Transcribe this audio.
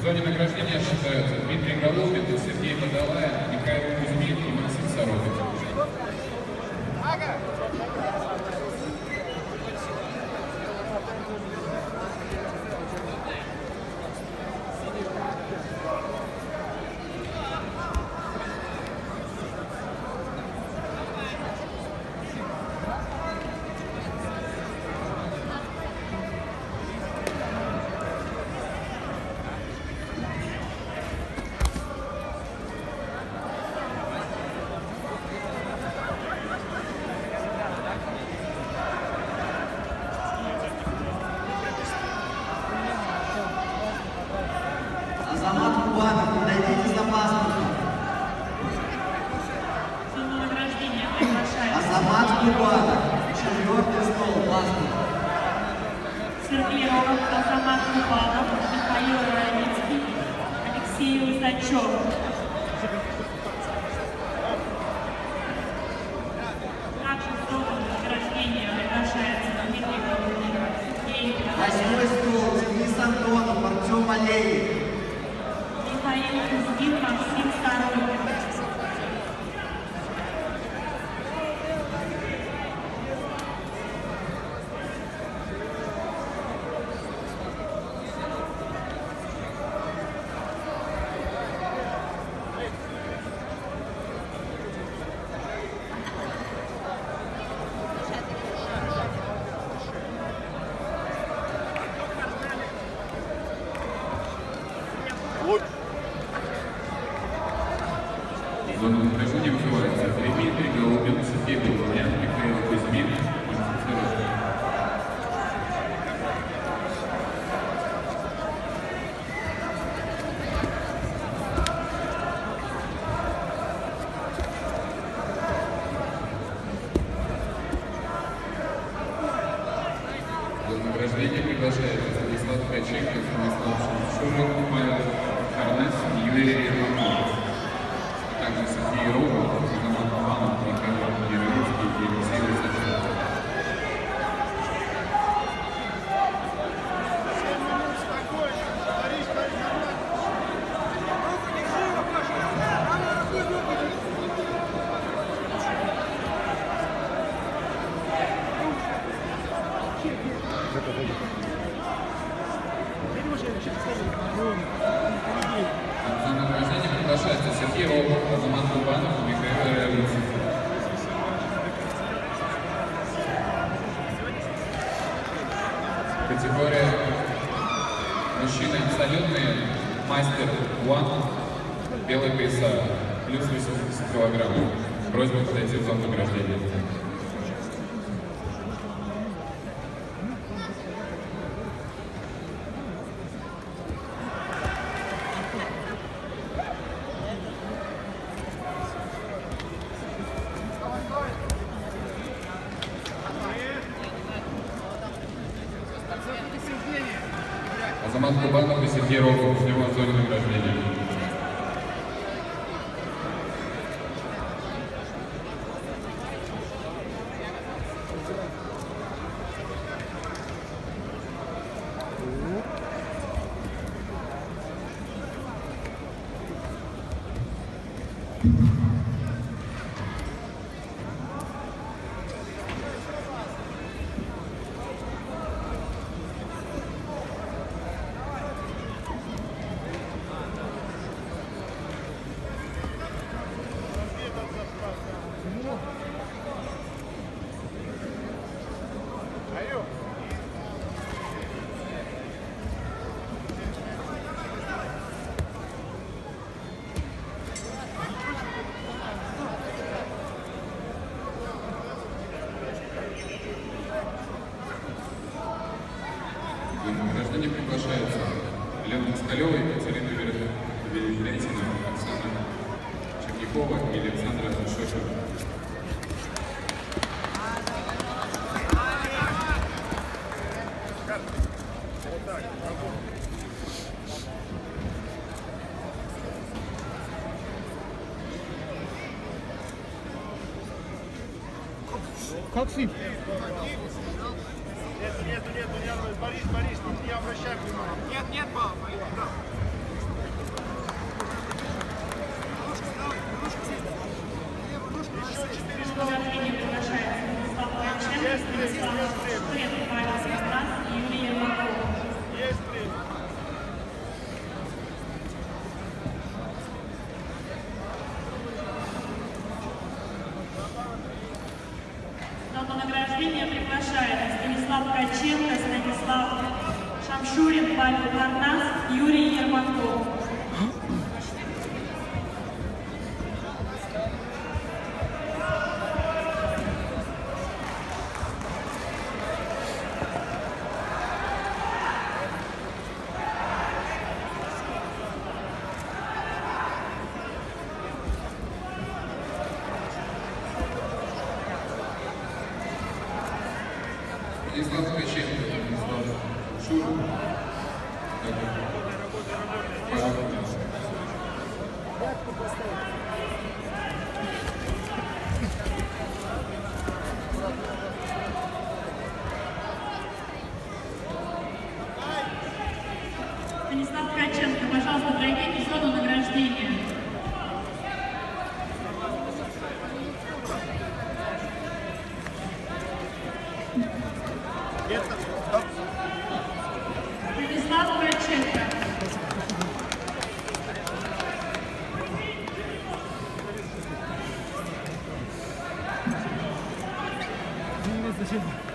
зоне награждения ошибаются Дмитрий Голубин, Сергей Подолаев, Михаил Кузьмин и Максим Сорокин. Кубанов, подойдите за паспортом. Азамат Кубанов, четвертый стол, паспорт. Сергей Рогов, Азамат Кубанов, Михаил Равицкий, Алексей Узачев. Также в зону награждения приглашается Дмитрий Голубин, Сергей Восьмой Подолаев, стол, Денис Антонов, Артем Алеев. Михаил Кузьмин, Максим Сорокин. В зону награждения вызываются Дмитрий Голубин, Сергей Белонян, Михаил Кузьмин, Максим Сорокин. В зону награждения приглашается Станислав Ткаченко, Станислав Шумов, Павел Харнес и Юрий Ермаков. Также Сергей Рогов, Азамат Кубанов, Михаил Яровицкий и Алексей Высочев. В зону награждения Рогов, Азамат Кубанов Михаил Яровицкий. Категория мужчины абсолютный мастер One, белый пояса, плюс 80 килограмм. Просьба подойти в зону награждения. Азамат Кубанов и Сергей Рогов с него в зоне Чернякова и Александра Шошева. Как сыпь? Нет, нет, нет, Борис, Борис, не обращай внимания. Нет, нет, папа, Станислав Шурин, Павел Светлас и Юрий Ермаков. На награждение приглашается Станислав Ткаченко, Станислав Шамшурин, Павел Парнас, Юрий Ермаков. Станислав Ткаченко, Павел Парнас. Станислав Ткаченко, пожалуйста, пройдите зону награждения. Спасибо.